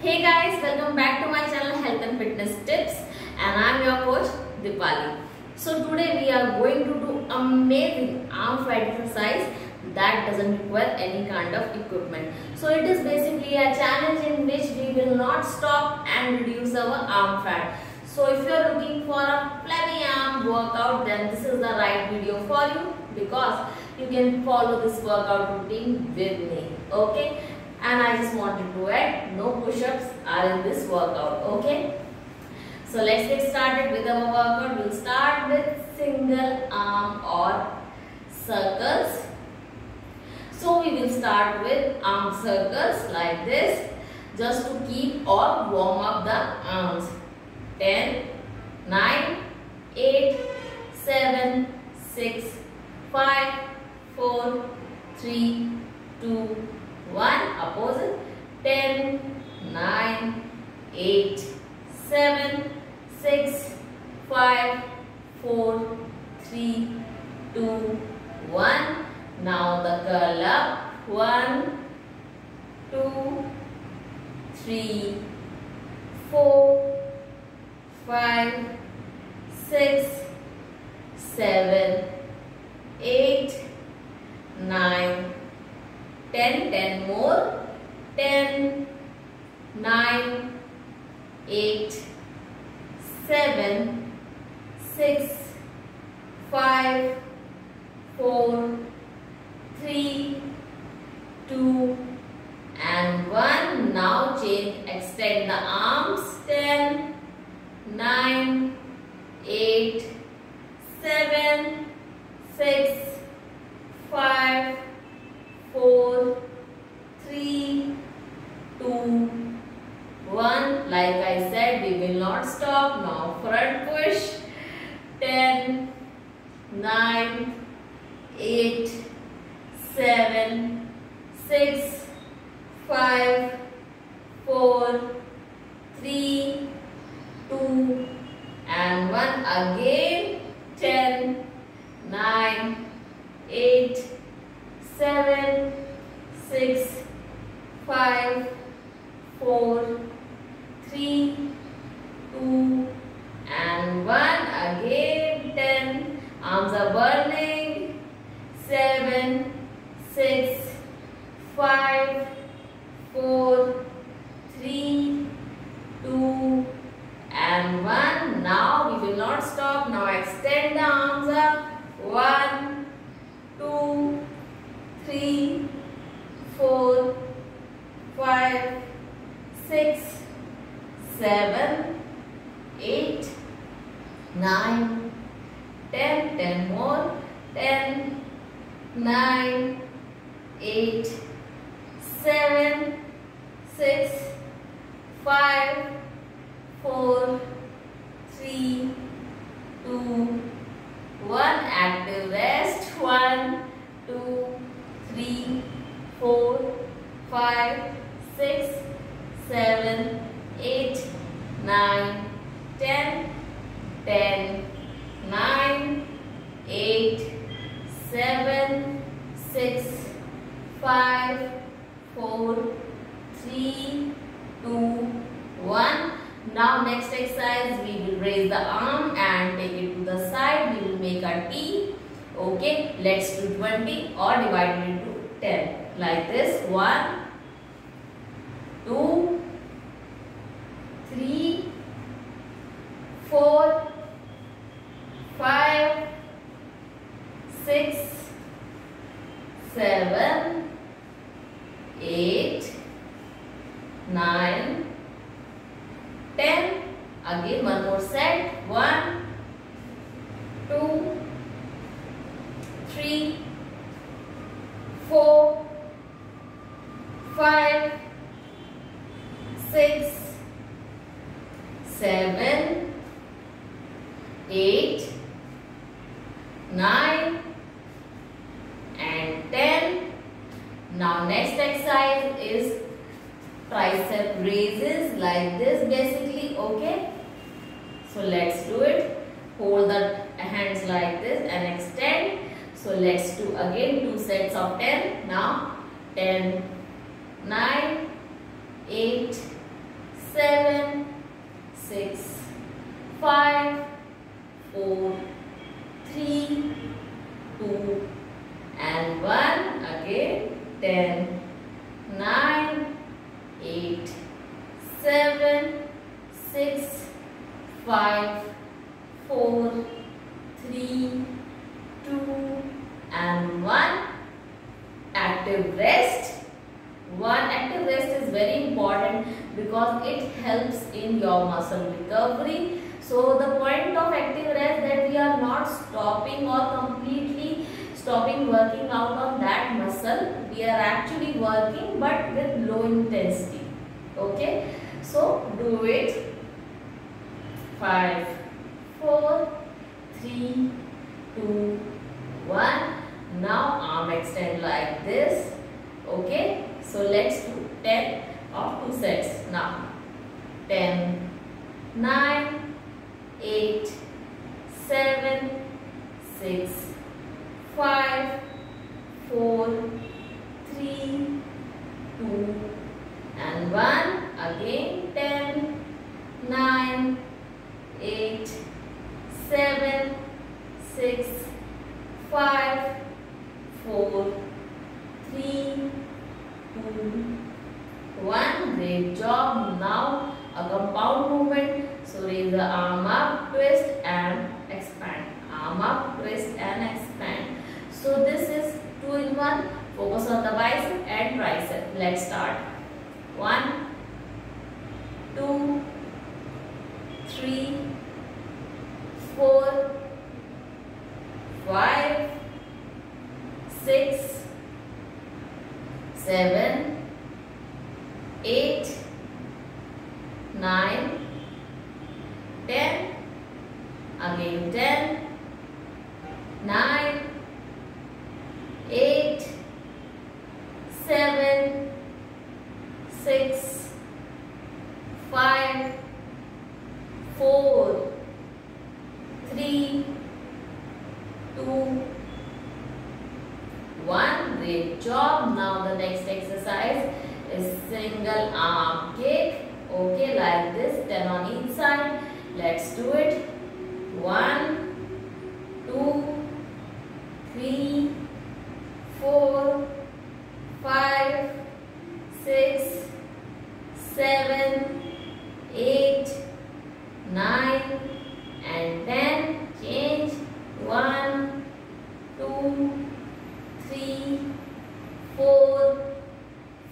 Hey guys, welcome back to my channel Health and Fitness Tips and I'm your coach Dipali. So today we are going to do amazing arm fat exercise that doesn't require any kind of equipment. So it is basically a challenge in which we will not stop and reduce our arm fat. So if you are looking for a flabby arm workout then this is the right video for you because you can follow this workout routine with me. Okay and I just wanted to add no push-ups are in this workout okay? So let's get started with our workout. We'll start with single arm or circles. So we will start with arm circles like this just to keep or warm up the arms. 10 9 8 7 6 5 4 3 2 1 opposite. 10 9 8 7 6 5 4 3 2 1 now the curl up. 1 2 3 4 5 6 7 more 10, 9, 8, 7, 6, 5, 4, 3, 2, and 1. Now change, extend the arms. 10, 9, 8, 7, 6, 5, 4, 1 like I said we will not stop. Now front push. 10 9 8 7 6 5 4 3 2 and 1 again. 10 9 8 7 6 5 4 three, two, and one. Again, ten. Arms are burning. Seven, six, five, four, 10 more. 10, 9, 8, 7, 6, 5, 4, 3, 2, 1. Active rest. 1, 2, 3, 4, 5, 6, 7, 8, 9, 10, 10, 9, eight, seven, six, five, four, three, two, one. Now next exercise we will raise the arm and take it to the side. We will make a T. Okay, let's do 20 or divide it into 10 like this. 1, 2, 7, 8, 9, 10. Again one more set. 1, 2, three, four, five, six, seven, eight, nine, Now next exercise is tricep raises like this basically okay. So let's do it. Hold the hands like this and extend so let's do again two sets of 10. Now 10, 9, 8, seven, six, five, four, three, two, and one. Again, ten, nine, eight, seven, six, five, four, three, two, and one. Active rest one active rest is very important because it helps in your muscle recovery. So the point of active rest that we are not stopping or completely stopping working out on that muscle. We are actually working but with low intensity. Okay. So do it. 5, 4, 3, 2, 1. Now arm extend like this. Okay. So let's do 10 of 2 sets now. 10, 9, 8, 7, 6, 5, 4, 3, 2 and 1. Again 10, 9, 8, 7, 6, 5, 4, 3, one great job. Now a compound movement. So raise the arm up twist and expand. Arm up twist and expand so this is 2 in 1. Focus on the bicep and tricep. Let's start. 1, 2, 3, 4, 5, 6, 7, 8, 9, four, three, two, one. Great job. Now the next exercise is single arm kick. Okay like this. 10 on each side let's do it. One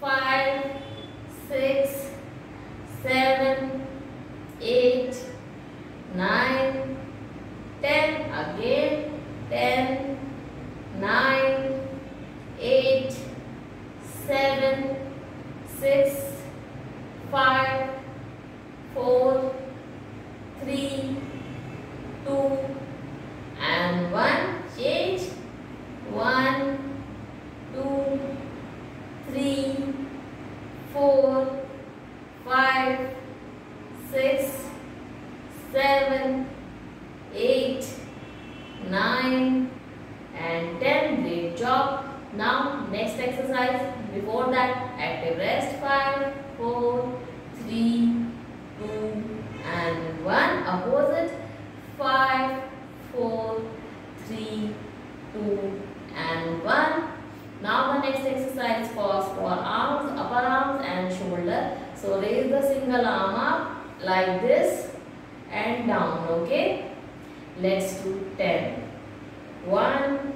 five, six, seven, Now next exercise. Before that, active rest. Five, four, three, two, and one. Opposite. Five, four, three, two, and one. Now the next exercise calls for arms, upper arms and shoulder. So raise the single arm up like this and down. Okay. Let's do 10. 1,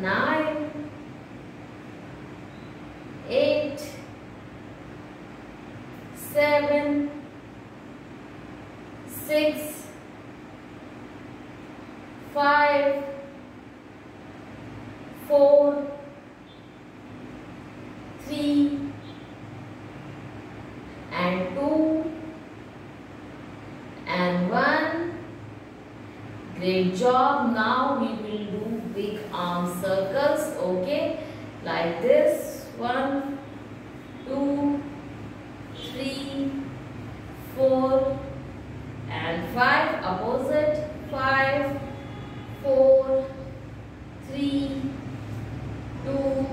nine, eight, seven, six, five four, three, and two and one. Great job. Now we will do big arm circles. Okay, like this. One, two, three, four, and five. Opposite. Five, four, three, two,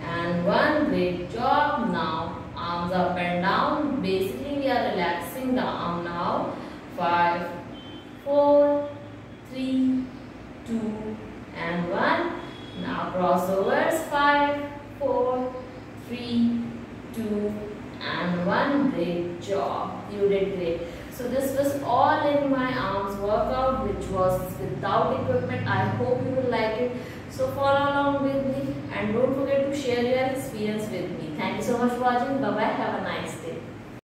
and one. Great job. Now arms up and down. Basically, we are relaxing the arm now. Five, four, three, two, and one. Now crossovers. Five, four, three, two, Great job. You did great. So this was all in my arms workout which was without equipment. I hope you will like it. So follow along with me and don't forget to share your experience with me. Thank you so much for watching. Bye bye. Have a nice day.